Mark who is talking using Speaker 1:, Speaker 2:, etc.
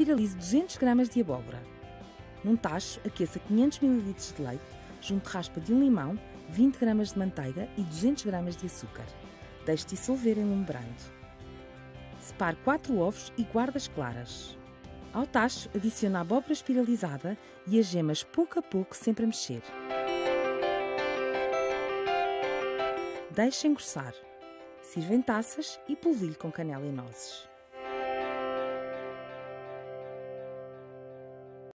Speaker 1: espiralize 200 gramas de abóbora. Num tacho, aqueça 500 ml de leite, junte raspa de um limão, 20 gramas de manteiga e 200 gramas de açúcar. Deixe dissolver em lume brando. Separe 4 ovos e guarde as claras. Ao tacho, adicione a abóbora espiralizada e as gemas pouco a pouco, sempre a mexer. Deixe engrossar. Sirva em taças e polvilhe com canela e nozes.